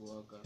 goaka